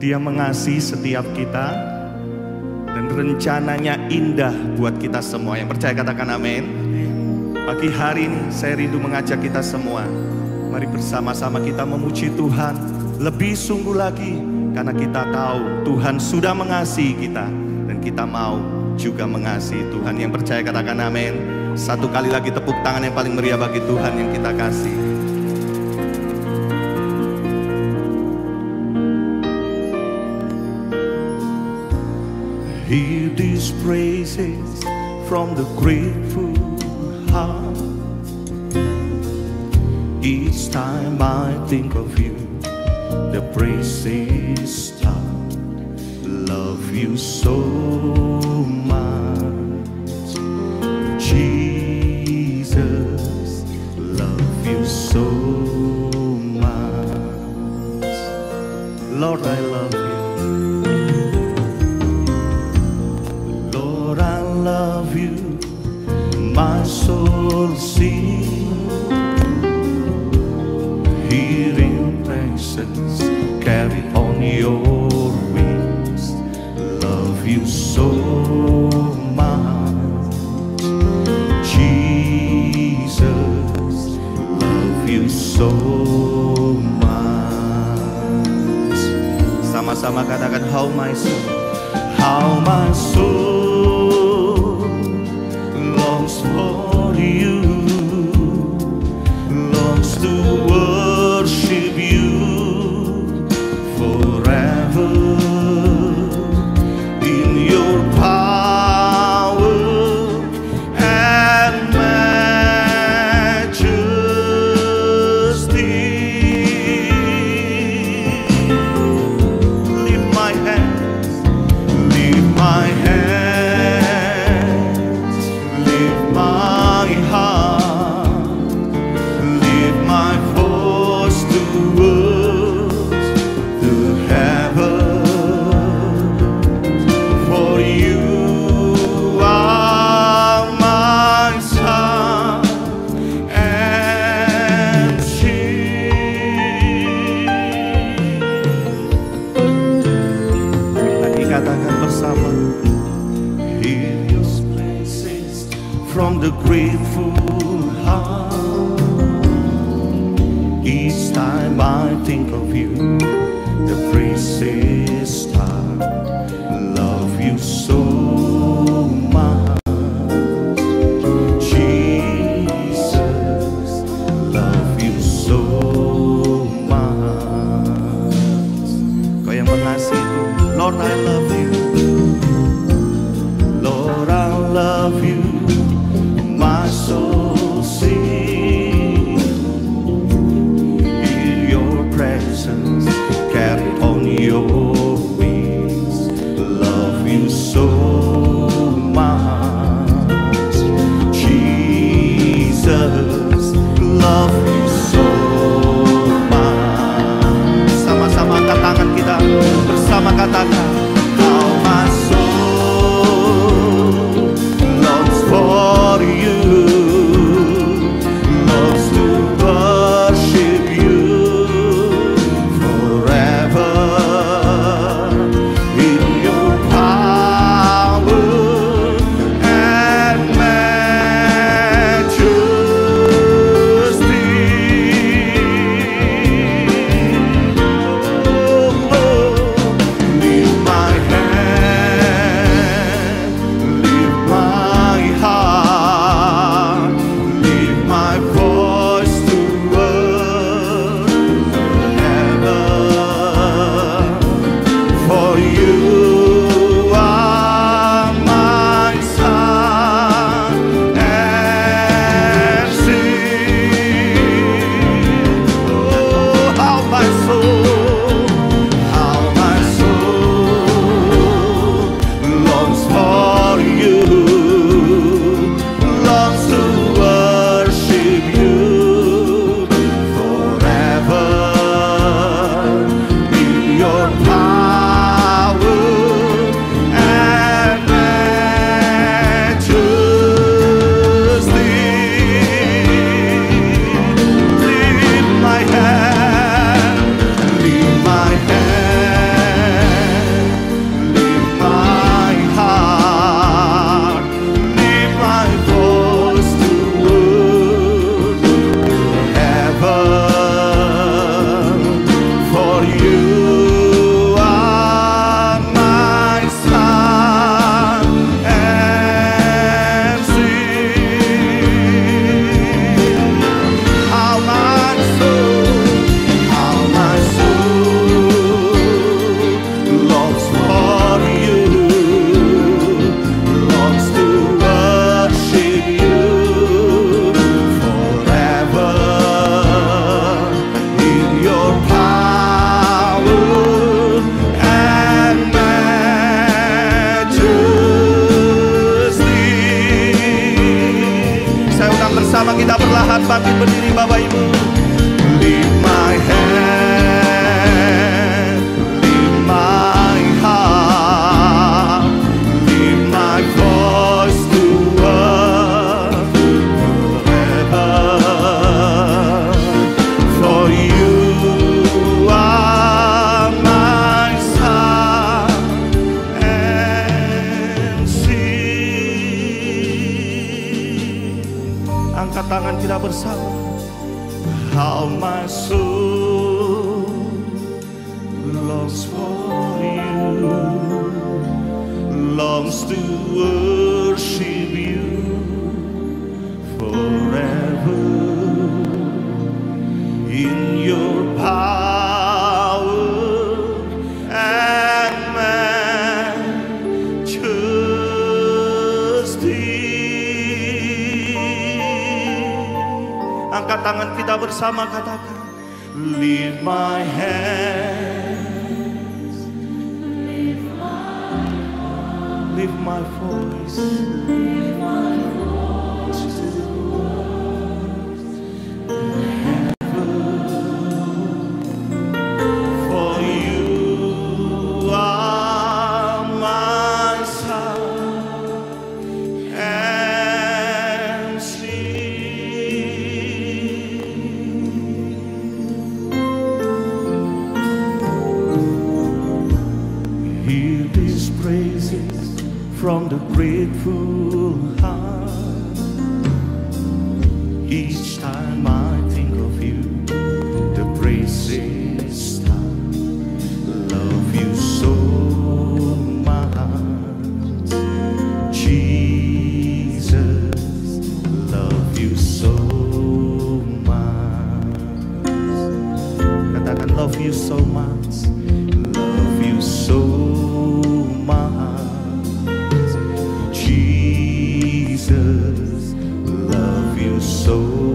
Dia mengasihi setiap kita dan rencananya indah buat kita semua. Yang percaya katakan amin. Pagi hari ini saya rindu mengajak kita semua. Mari bersama-sama kita memuji Tuhan lebih sungguh lagi karena kita tahu Tuhan sudah mengasihi kita dan kita mau juga mengasihi Tuhan. Yang percaya katakan amin. Satu kali lagi tepuk tangan yang paling meriah bagi Tuhan yang kita kasih. Hear these praises from the grateful heart. Each time I think of you, the praises start. Love you so much, love you. My soul sings. Here in presence, carry on your longs I think of you, the praises start. Love you so much, Jesus. Love you so much. Lord I love bersama berdiri bapak ibu. bersama How my soul longs for you Longs to worship Leave my hands. Leave my voice. Hear these praises from the grateful heart. Each time I soul.